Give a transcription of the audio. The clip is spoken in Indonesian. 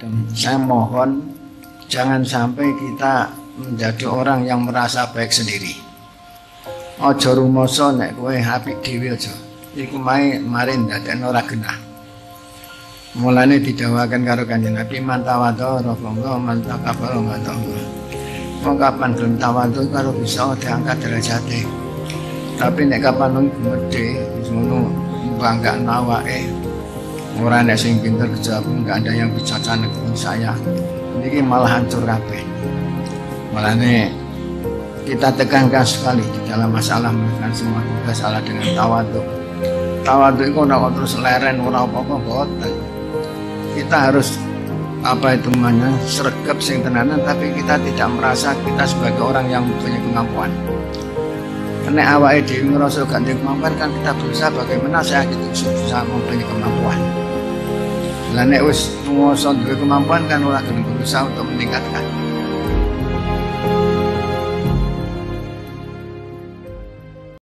dan saya mohon jangan sampai kita menjadi orang yang merasa baik sendiri. Ojo rumoso nek kowe apik dhewe aja. Iku mae marin dadekno ora genah. Mulane didawakan karo kanjeng Nabi mantawadho rokongo mantakabal ngatonggo Wong kapan gelem tawadhu karo bisa diangkat derajate? Tapi nek kapan nang wis ngono bangga nawake ora nek sing pinter kejawab enggak ada yang bisa pun saya. Ini malah hancur kabeh. Malahnya kita tekankan sekali di dalam masalah menekan semua kita salah dengan tawaduk. Tawaduk itu ora terus leren ora apa-apa boten. Kita harus apa itu namanya sergap sing tenanan tapi kita tidak merasa kita sebagai orang yang punya kemampuan karena awal dhewe ngerasa gak kemampuan kan kita berusaha bagaimana saya gitu bisa mempunyai kemampuan. Lah nek wis duwe kemampuan kan ora gelem berusaha untuk meningkatkan